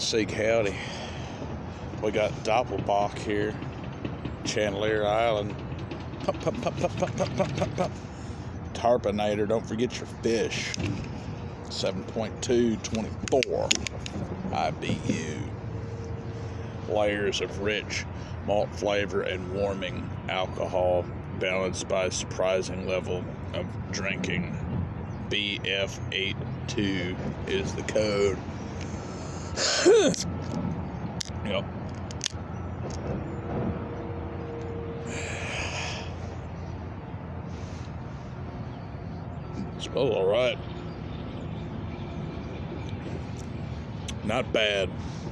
Sig Howdy. We got Doppelbock here, Chandelier Island. Pump, pump, pump, pump, pump, pump, pump, pump, pump. Tarponator, don't forget your fish. 7.2, 24 IBU. Layers of rich malt flavor and warming alcohol, balanced by surprising level of drinking. BF82 is the code. Yep. Smells all right. Not bad.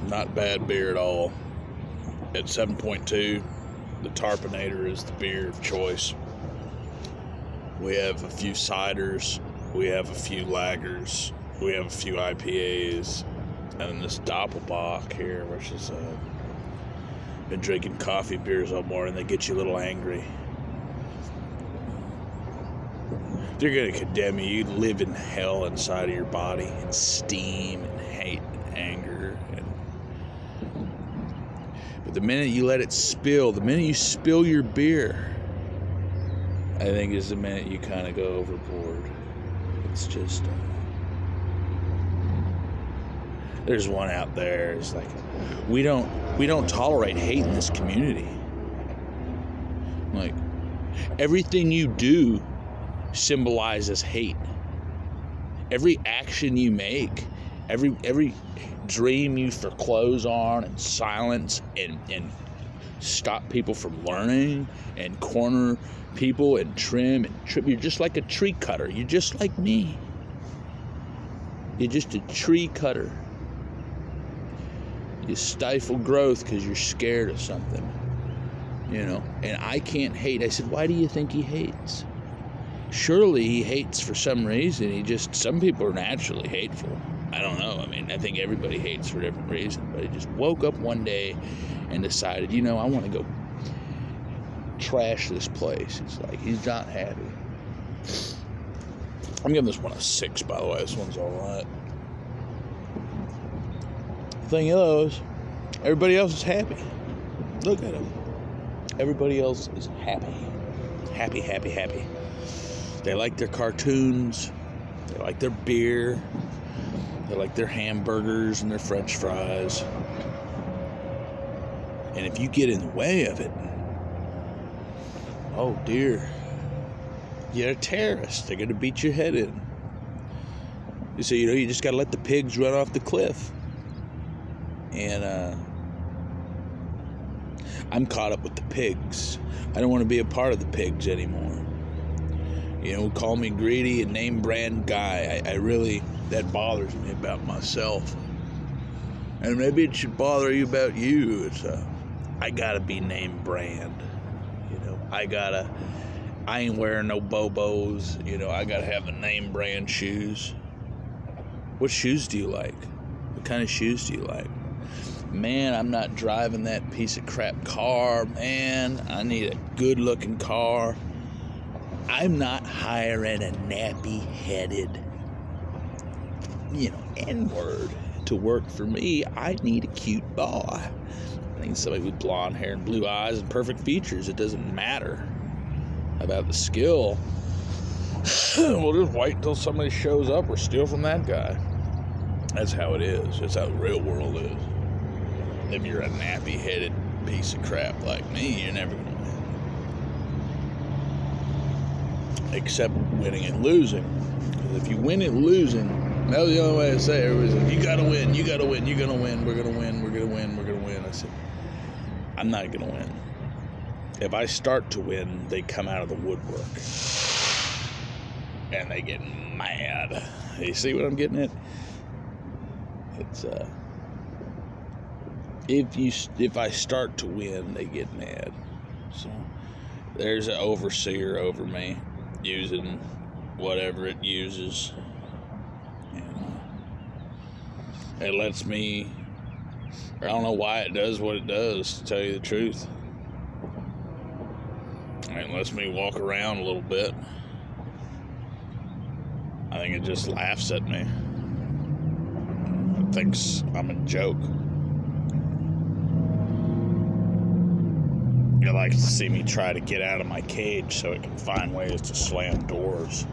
Not bad beer at all. At 7.2, the Tarponator is the beer of choice. We have a few ciders, we have a few lagers, we have a few IPAs, and then this Doppelbock here, which is uh, been drinking coffee beers all morning. They get you a little angry. They're gonna condemn you, you live in hell inside of your body and steam and hate and anger and but the minute you let it spill, the minute you spill your beer, I think is the minute you kind of go overboard. It's just. Uh, there's one out there. It's like we don't we don't tolerate hate in this community. Like everything you do symbolizes hate. Every action you make, every every dream you foreclose on and silence and and stop people from learning and corner people and trim and trip. You're just like a tree cutter. You're just like me. You're just a tree cutter. You stifle growth because you're scared of something. You know, and I can't hate. I said, why do you think he hates? Surely he hates for some reason. He just, some people are naturally hateful. I don't know. I mean, I think everybody hates for different reasons, but he just woke up one day and decided, you know, I want to go trash this place. It's like he's not happy. I'm giving this one a six, by the way. This one's all right. Thing is, everybody else is happy. Look at them. Everybody else is happy. Happy, happy, happy. They like their cartoons. They like their beer. They like their hamburgers and their french fries. And if you get in the way of it, oh dear, you're a terrorist. They're going to beat your head in. You say, you know, you just got to let the pigs run off the cliff. And uh, I'm caught up with the pigs. I don't want to be a part of the pigs anymore. You know, call me greedy and name brand guy. I, I really, that bothers me about myself. And maybe it should bother you about you. It's, uh, I gotta be name brand. You know, I gotta, I ain't wearing no Bobos. You know, I gotta have the name brand shoes. What shoes do you like? What kind of shoes do you like? Man, I'm not driving that piece of crap car. Man, I need a good looking car. I'm not hiring a nappy headed, you know, N word to work for me. I need a cute boy. I need somebody with blonde hair and blue eyes and perfect features. It doesn't matter about the skill. we'll just wait until somebody shows up or steal from that guy. That's how it is. That's how the real world is. If you're a nappy headed piece of crap like me, you're never going to win. Except winning and losing. Because if you win and losing, that was the only way to say it. Was, you got to win, you got to win, you're going to win, we're going to win, we're going to win, we're going to win. I said, I'm not going to win. If I start to win, they come out of the woodwork. And they get mad. You see what I'm getting at? It's, uh, if you if I start to win, they get mad. So there's an overseer over me using whatever it uses. Uh, it lets me. I don't know why it does what it does. To tell you the truth, it lets me walk around a little bit. I think it just laughs at me. It thinks I'm a joke. You like to see me try to get out of my cage so it can find ways to slam doors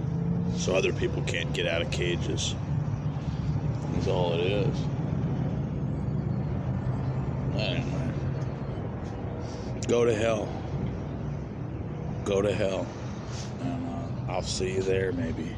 so other people can't get out of cages. That's all it is. Anyway, go to hell. Go to hell. And uh, I'll see you there maybe.